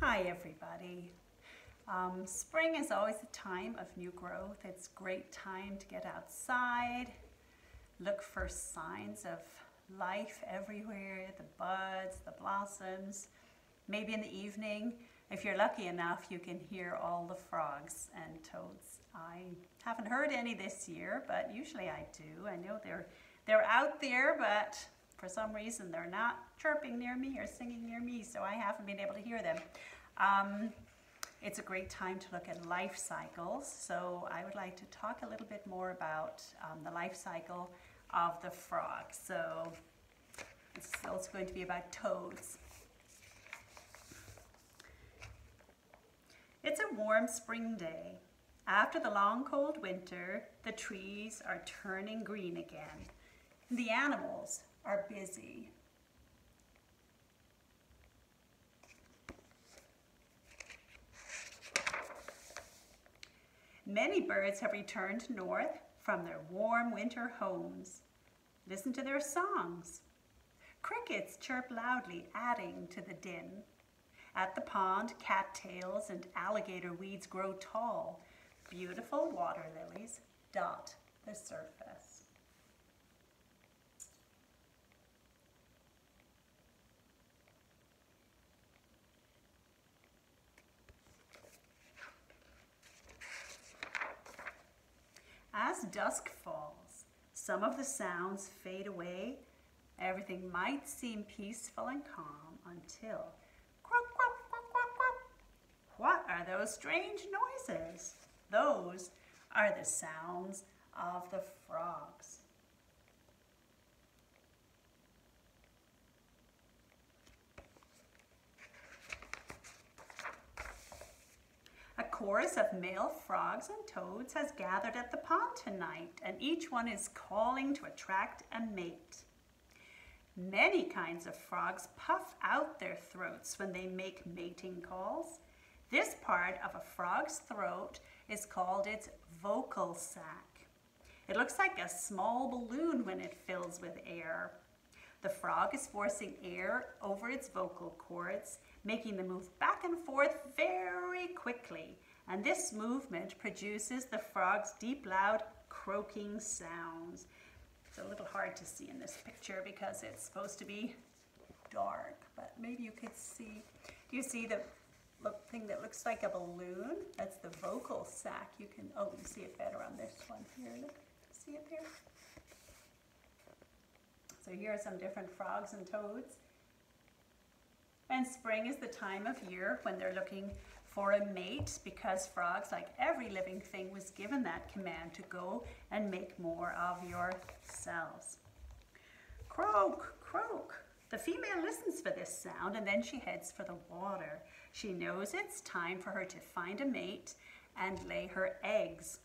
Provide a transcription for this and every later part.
Hi everybody. Um, spring is always a time of new growth. It's a great time to get outside, look for signs of life everywhere, the buds, the blossoms. Maybe in the evening, if you're lucky enough, you can hear all the frogs and toads. I haven't heard any this year, but usually I do. I know they're, they're out there, but for some reason they're not chirping near me or singing near me, so I haven't been able to hear them. Um, it's a great time to look at life cycles, so I would like to talk a little bit more about um, the life cycle of the frog. So it's also going to be about toads. It's a warm spring day. After the long cold winter, the trees are turning green again. The animals are busy. Many birds have returned north from their warm winter homes. Listen to their songs. Crickets chirp loudly, adding to the din. At the pond, cattails and alligator weeds grow tall. Beautiful water lilies dot the surface. As dusk falls, some of the sounds fade away. Everything might seem peaceful and calm until croak, croak, croak, croak, croak. What are those strange noises? Those are the sounds of the frogs. A chorus of male frogs and toads has gathered at the pond tonight, and each one is calling to attract a mate. Many kinds of frogs puff out their throats when they make mating calls. This part of a frog's throat is called its vocal sac. It looks like a small balloon when it fills with air. The frog is forcing air over its vocal cords making them move back and forth very quickly. And this movement produces the frog's deep, loud croaking sounds. It's a little hard to see in this picture because it's supposed to be dark, but maybe you could see. Do you see the thing that looks like a balloon? That's the vocal sac. You can, oh, you see it better on this one here. Look, see it there? So here are some different frogs and toads. And spring is the time of year when they're looking for a mate because frogs, like every living thing, was given that command to go and make more of yourselves. Croak, croak. The female listens for this sound and then she heads for the water. She knows it's time for her to find a mate and lay her eggs.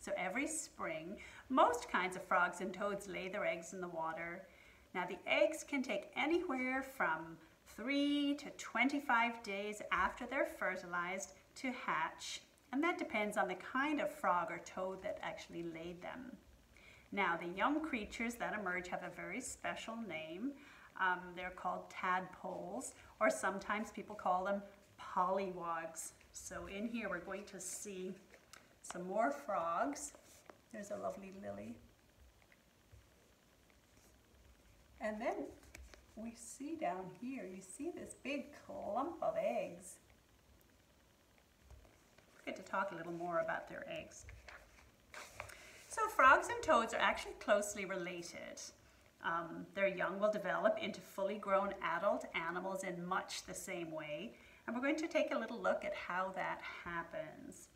So every spring, most kinds of frogs and toads lay their eggs in the water. Now the eggs can take anywhere from 3 to 25 days after they're fertilized to hatch. And that depends on the kind of frog or toad that actually laid them. Now, the young creatures that emerge have a very special name. Um, they're called tadpoles, or sometimes people call them pollywogs. So in here we're going to see some more frogs. There's a lovely lily. And then we see down here, you see this big clump of eggs. Get to talk a little more about their eggs. So frogs and toads are actually closely related. Um, their young will develop into fully grown adult animals in much the same way. And we're going to take a little look at how that happens.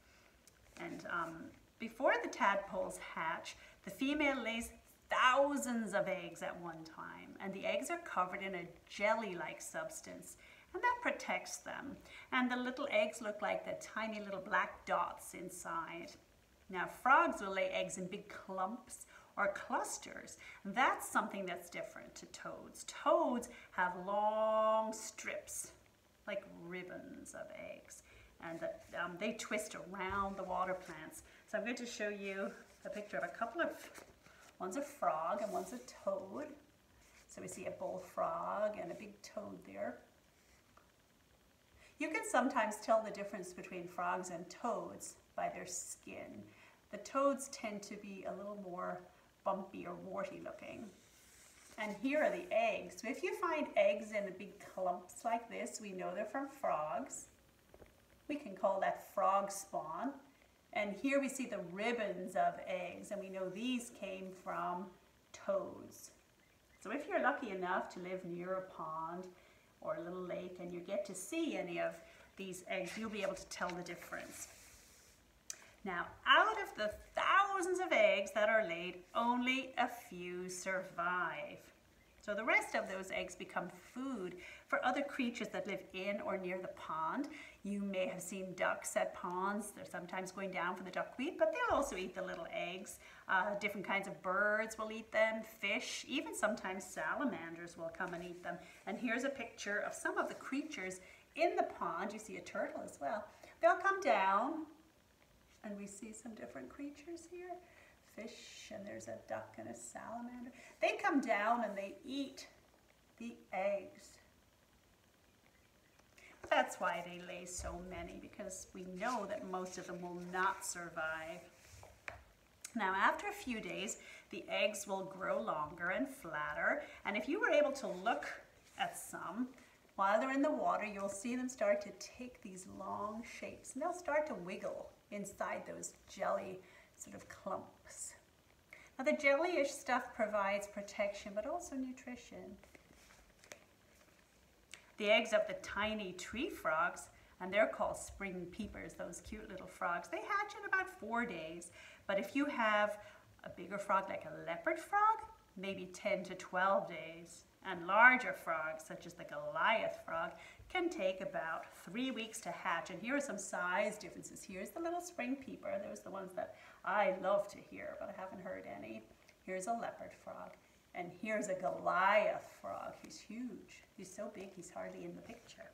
And um, before the tadpoles hatch, the female lays thousands of eggs at one time, and the eggs are covered in a jelly-like substance, and that protects them. And the little eggs look like the tiny little black dots inside. Now, frogs will lay eggs in big clumps or clusters. That's something that's different to toads. Toads have long strips, like ribbons of eggs, and um, they twist around the water plants. So I'm going to show you a picture of a couple of One's a frog and one's a toad. So we see a bullfrog and a big toad there. You can sometimes tell the difference between frogs and toads by their skin. The toads tend to be a little more bumpy or warty looking. And here are the eggs. So if you find eggs in the big clumps like this, we know they're from frogs. We can call that frog spawn. And here we see the ribbons of eggs, and we know these came from toads. So if you're lucky enough to live near a pond or a little lake and you get to see any of these eggs, you'll be able to tell the difference. Now, out of the thousands of eggs that are laid, only a few survive. So the rest of those eggs become food for other creatures that live in or near the pond. You may have seen ducks at ponds. They're sometimes going down for the duckweed, but they'll also eat the little eggs. Uh, different kinds of birds will eat them, fish, even sometimes salamanders will come and eat them. And here's a picture of some of the creatures in the pond. You see a turtle as well. They'll come down, and we see some different creatures here fish and there's a duck and a salamander. They come down and they eat the eggs. That's why they lay so many because we know that most of them will not survive. Now after a few days, the eggs will grow longer and flatter and if you were able to look at some, while they're in the water, you'll see them start to take these long shapes and they'll start to wiggle inside those jelly sort of clumps. Now the jellyish stuff provides protection but also nutrition. The eggs of the tiny tree frogs, and they're called spring peepers, those cute little frogs, they hatch in about four days. But if you have a bigger frog like a leopard frog, maybe 10 to 12 days. And larger frogs, such as the Goliath frog, can take about three weeks to hatch. And here are some size differences. Here's the little spring peeper. Those are the ones that I love to hear, but I haven't heard any. Here's a leopard frog. And here's a Goliath frog. He's huge. He's so big he's hardly in the picture.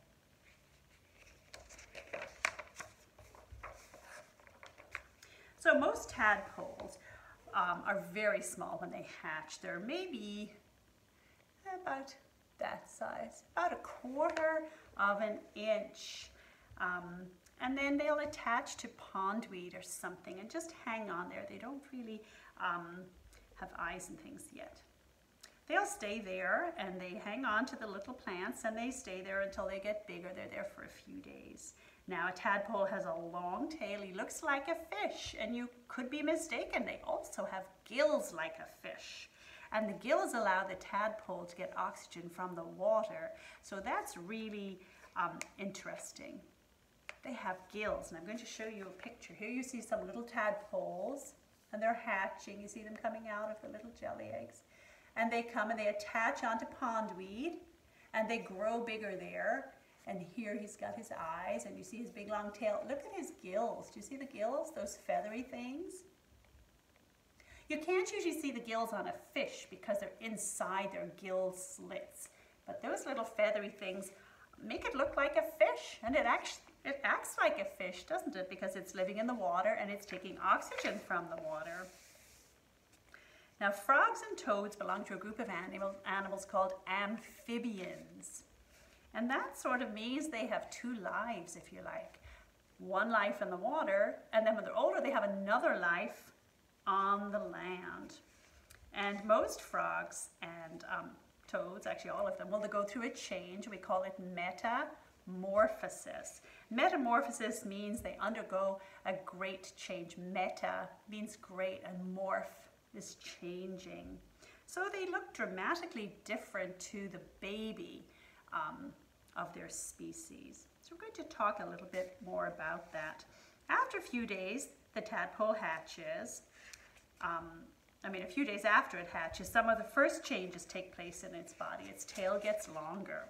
So most tadpoles um, are very small when they hatch. They're maybe about that size, about a quarter of an inch. Um, and then they'll attach to pondweed or something and just hang on there. They don't really um, have eyes and things yet. They'll stay there and they hang on to the little plants and they stay there until they get bigger. They're there for a few days. Now a tadpole has a long tail. He looks like a fish and you could be mistaken. They also have gills like a fish. And the gills allow the tadpole to get oxygen from the water. So that's really um, interesting. They have gills, and I'm going to show you a picture. Here you see some little tadpoles, and they're hatching. You see them coming out of the little jelly eggs. And they come and they attach onto pondweed, and they grow bigger there. And here he's got his eyes, and you see his big long tail. Look at his gills. Do you see the gills, those feathery things? You can't usually see the gills on a fish because they're inside their gill slits. But those little feathery things make it look like a fish, and it actually it acts like a fish, doesn't it? Because it's living in the water and it's taking oxygen from the water. Now, frogs and toads belong to a group of animal, animals called amphibians. And that sort of means they have two lives, if you like. One life in the water, and then when they're older, they have another life on the land. And most frogs and um, toads, actually all of them, will go through a change. We call it metamorphosis. Metamorphosis means they undergo a great change. Meta means great and morph is changing. So they look dramatically different to the baby um, of their species. So we're going to talk a little bit more about that. After a few days, the tadpole hatches um, I mean, a few days after it hatches, some of the first changes take place in its body. Its tail gets longer.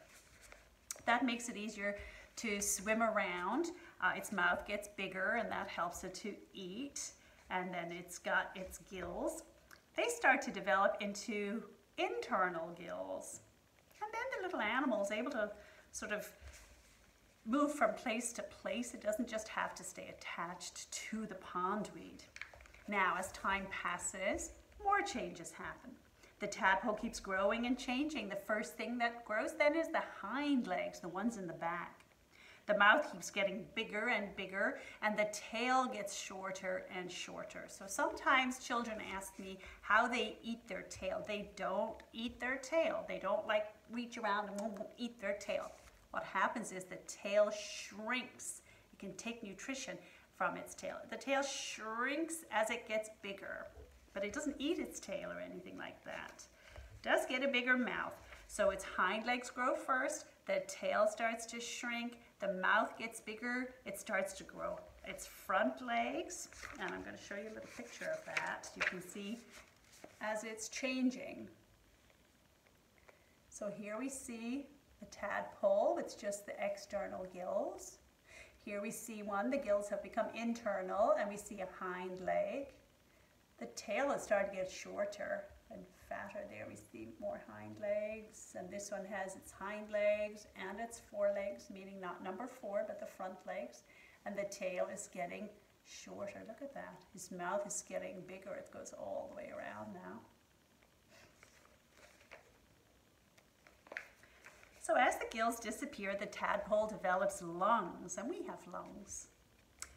That makes it easier to swim around. Uh, its mouth gets bigger and that helps it to eat. And then it's got its gills. They start to develop into internal gills. And then the little animal is able to sort of move from place to place. It doesn't just have to stay attached to the pondweed. Now, as time passes, more changes happen. The tadpole keeps growing and changing. The first thing that grows then is the hind legs, the ones in the back. The mouth keeps getting bigger and bigger, and the tail gets shorter and shorter. So sometimes children ask me how they eat their tail. They don't eat their tail. They don't like reach around and eat their tail. What happens is the tail shrinks. It can take nutrition from its tail. The tail shrinks as it gets bigger, but it doesn't eat its tail or anything like that. It does get a bigger mouth. So its hind legs grow first, the tail starts to shrink, the mouth gets bigger, it starts to grow. Its front legs, and I'm going to show you a little picture of that. You can see as it's changing. So here we see the tadpole with just the external gills. Here we see one, the gills have become internal and we see a hind leg. The tail is starting to get shorter and fatter there. We see more hind legs and this one has its hind legs and its forelegs, meaning not number four, but the front legs. And the tail is getting shorter. Look at that. His mouth is getting bigger. It goes all the way around now. So as the gills disappear, the tadpole develops lungs, and we have lungs.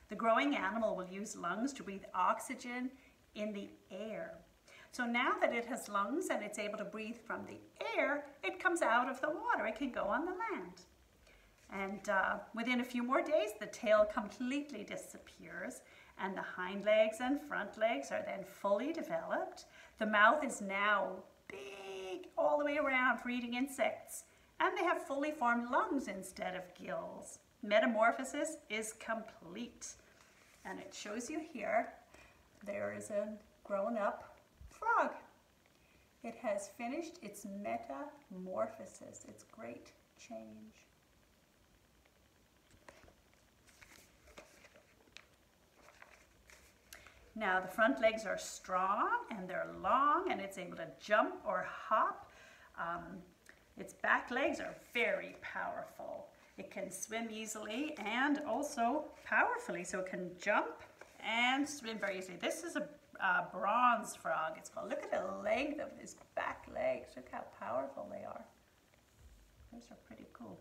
The growing animal will use lungs to breathe oxygen in the air. So now that it has lungs and it's able to breathe from the air, it comes out of the water. It can go on the land. And uh, within a few more days, the tail completely disappears and the hind legs and front legs are then fully developed. The mouth is now big all the way around for eating insects and they have fully formed lungs instead of gills. Metamorphosis is complete. And it shows you here, there is a grown up frog. It has finished its metamorphosis, its great change. Now the front legs are strong and they're long and it's able to jump or hop. Um, its back legs are very powerful. It can swim easily and also powerfully, so it can jump and swim very easily. This is a bronze frog, it's called. Look at the length of his back legs. Look how powerful they are. Those are pretty cool.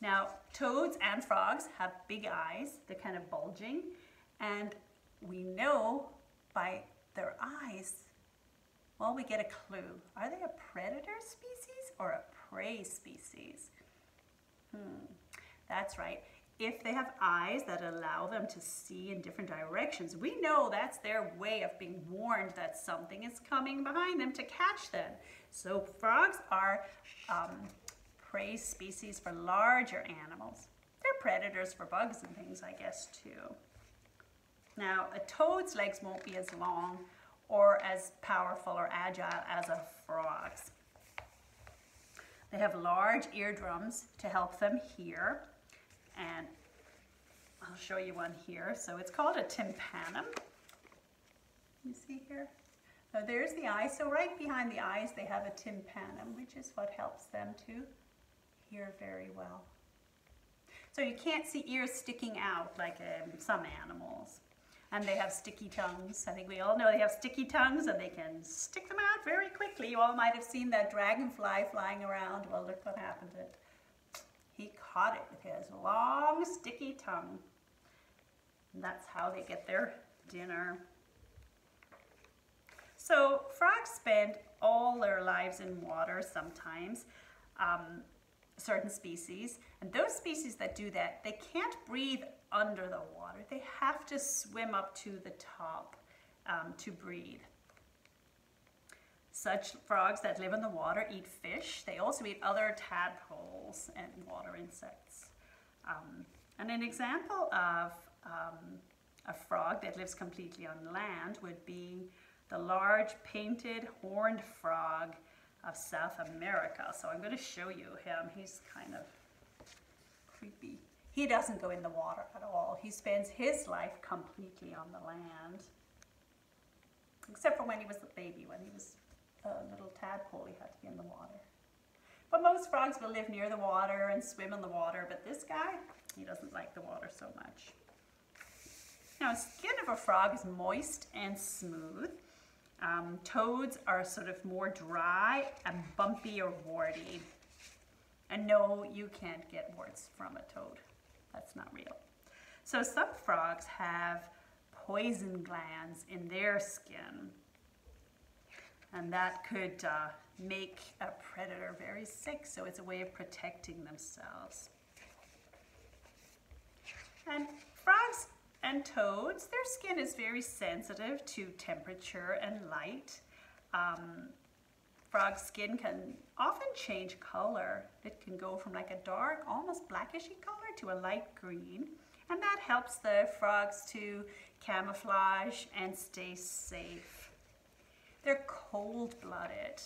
Now, toads and frogs have big eyes. They're kind of bulging. And we know by their eyes well, we get a clue. Are they a predator species or a prey species? Hmm, that's right. If they have eyes that allow them to see in different directions, we know that's their way of being warned that something is coming behind them to catch them. So frogs are um, prey species for larger animals. They're predators for bugs and things, I guess, too. Now, a toad's legs won't be as long or as powerful or agile as a frog's. They have large eardrums to help them hear, and I'll show you one here. So it's called a tympanum. You see here? So there's the eye. So right behind the eyes, they have a tympanum, which is what helps them to hear very well. So you can't see ears sticking out like um, some animals and they have sticky tongues. I think we all know they have sticky tongues and they can stick them out very quickly. You all might have seen that dragonfly flying around. Well, look what happened to it. He caught it with his long, sticky tongue. And that's how they get their dinner. So frogs spend all their lives in water sometimes. Um, certain species. And those species that do that, they can't breathe under the water. They have to swim up to the top um, to breathe. Such frogs that live in the water eat fish. They also eat other tadpoles and water insects. Um, and an example of um, a frog that lives completely on land would be the large painted horned frog of South America. So I'm going to show you him. He's kind of creepy. He doesn't go in the water at all. He spends his life completely on the land. Except for when he was a baby, when he was a little tadpole, he had to be in the water. But most frogs will live near the water and swim in the water, but this guy, he doesn't like the water so much. Now, the skin of a frog is moist and smooth. Um, toads are sort of more dry and bumpy or warty. And no, you can't get warts from a toad. That's not real. So some frogs have poison glands in their skin. And that could uh, make a predator very sick, so it's a way of protecting themselves. And frogs and toads, their skin is very sensitive to temperature and light. Um, frog skin can often change color. It can go from like a dark, almost blackishy color to a light green. And that helps the frogs to camouflage and stay safe. They're cold-blooded.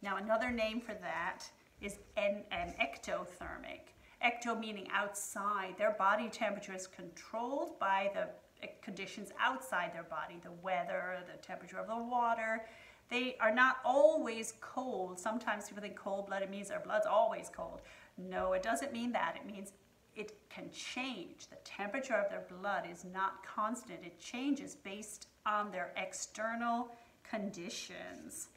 Now another name for that is an, an ectothermic. Ecto meaning outside. Their body temperature is controlled by the eh, conditions outside their body, the weather, the temperature of the water. They are not always cold. Sometimes people think cold-blooded means their blood's always cold. No, it doesn't mean that. It means it can change. The temperature of their blood is not constant. It changes based on their external conditions.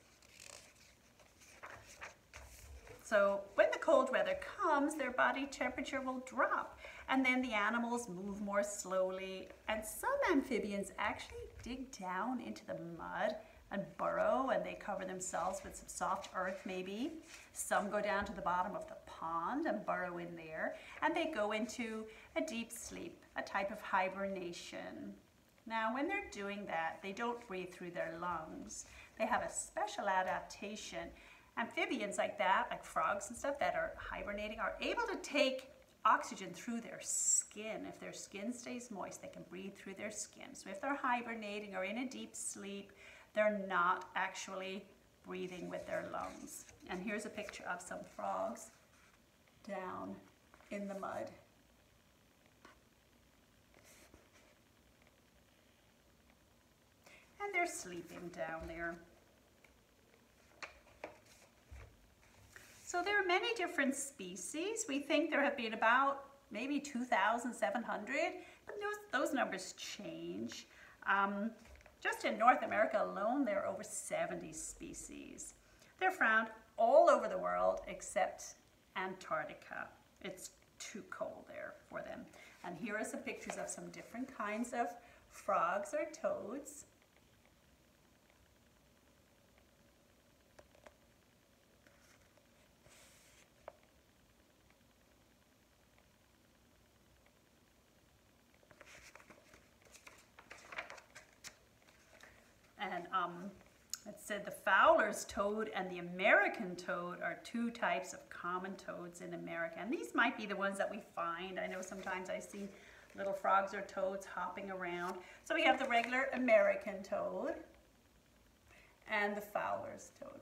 So when the cold weather comes, their body temperature will drop and then the animals move more slowly. And some amphibians actually dig down into the mud and burrow and they cover themselves with some soft earth maybe. Some go down to the bottom of the pond and burrow in there and they go into a deep sleep, a type of hibernation. Now when they're doing that, they don't breathe through their lungs. They have a special adaptation amphibians like that, like frogs and stuff that are hibernating, are able to take oxygen through their skin. If their skin stays moist, they can breathe through their skin. So if they're hibernating or in a deep sleep, they're not actually breathing with their lungs. And here's a picture of some frogs down in the mud. And they're sleeping down there. So there are many different species. We think there have been about maybe 2,700, but those, those numbers change. Um, just in North America alone, there are over 70 species. They're found all over the world except Antarctica. It's too cold there for them. And here are some pictures of some different kinds of frogs or toads. And um, it said the Fowler's toad and the American toad are two types of common toads in America. And these might be the ones that we find. I know sometimes I see little frogs or toads hopping around. So we have the regular American toad and the Fowler's toad.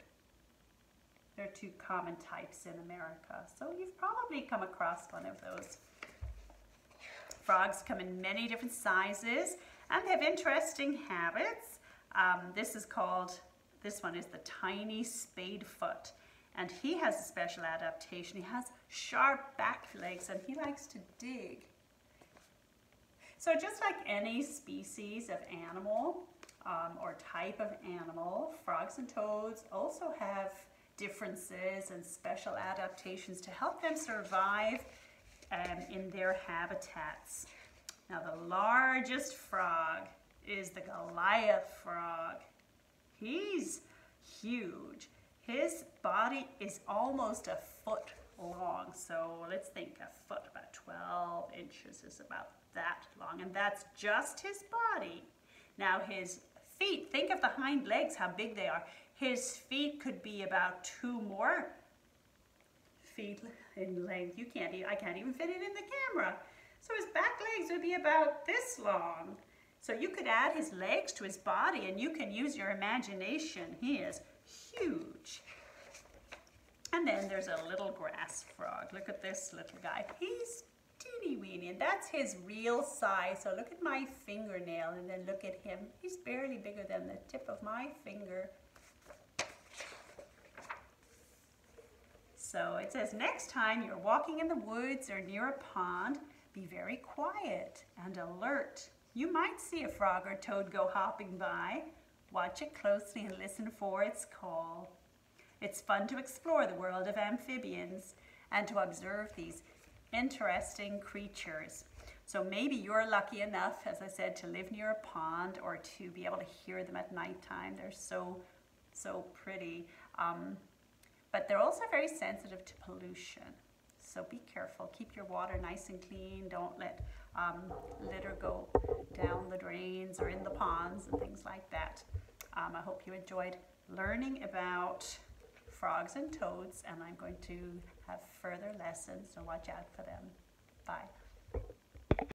They're two common types in America. So you've probably come across one of those. Frogs come in many different sizes and they have interesting habits. Um, this is called, this one is the tiny spade foot. And he has a special adaptation. He has sharp back legs and he likes to dig. So just like any species of animal um, or type of animal, frogs and toads also have differences and special adaptations to help them survive um, in their habitats. Now the largest frog is the Goliath frog. He's huge. His body is almost a foot long. So let's think a foot, about 12 inches is about that long. And that's just his body. Now his feet, think of the hind legs, how big they are. His feet could be about two more feet in length. You can't, I can't even fit it in the camera. So his back legs would be about this long. So you could add his legs to his body and you can use your imagination. He is huge. And then there's a little grass frog. Look at this little guy. He's teeny weeny and that's his real size. So look at my fingernail and then look at him. He's barely bigger than the tip of my finger. So it says next time you're walking in the woods or near a pond, be very quiet and alert. You might see a frog or toad go hopping by. Watch it closely and listen for its call. It's fun to explore the world of amphibians and to observe these interesting creatures. So maybe you're lucky enough, as I said, to live near a pond or to be able to hear them at nighttime. They're so, so pretty. Um, but they're also very sensitive to pollution. So be careful. Keep your water nice and clean. Don't let um, litter go down the drains or in the ponds and things like that. Um, I hope you enjoyed learning about frogs and toads and I'm going to have further lessons, so watch out for them. Bye.